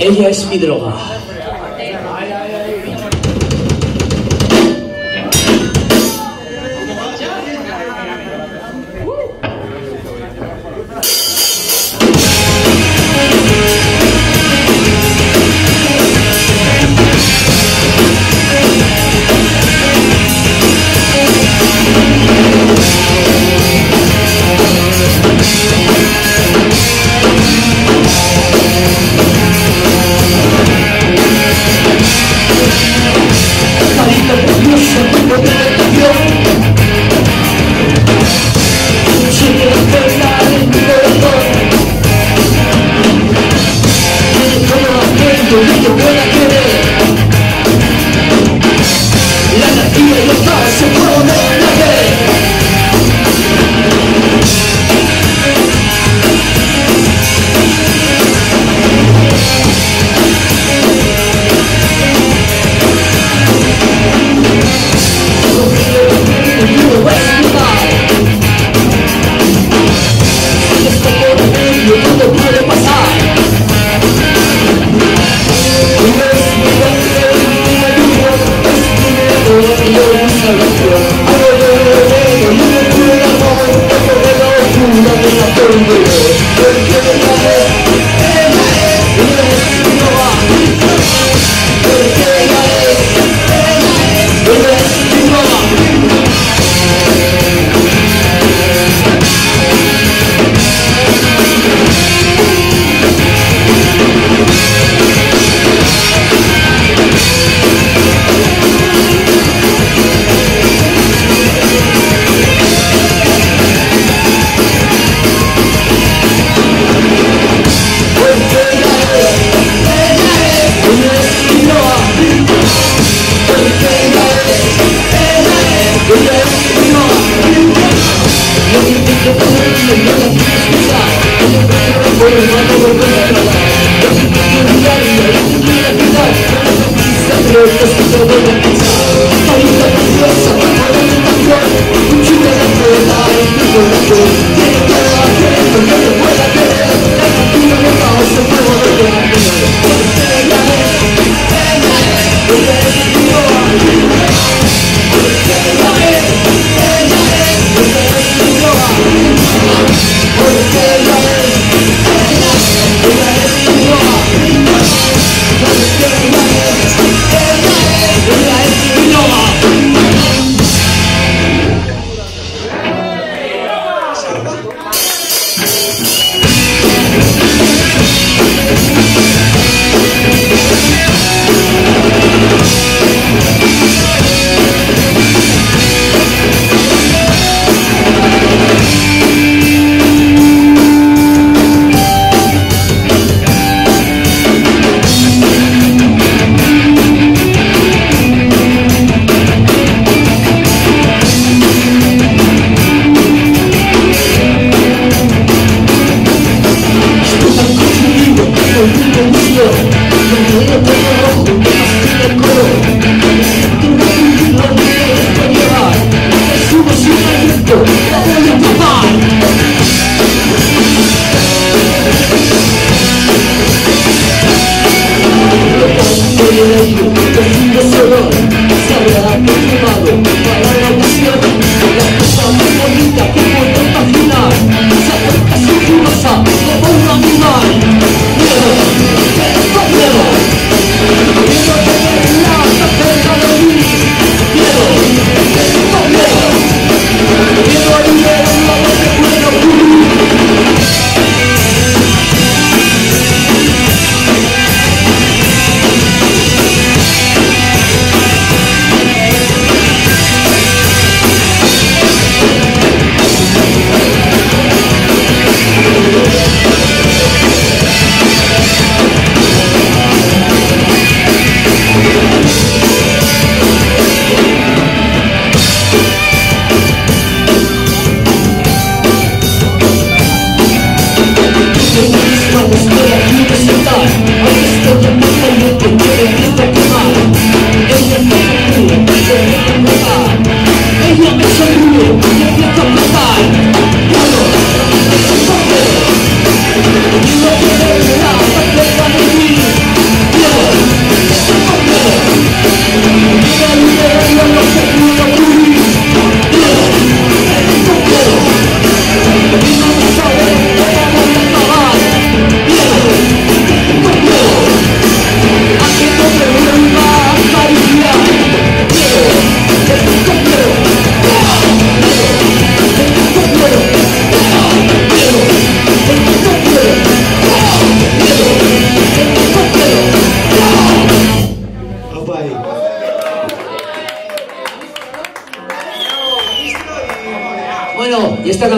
AI 심이 들어가. Ile jest nas, że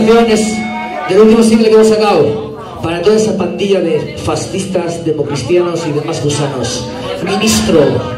esta canción es del último single que hemos sacado para toda esa pandilla de fascistas, democristianos y demás gusanos. Ministro.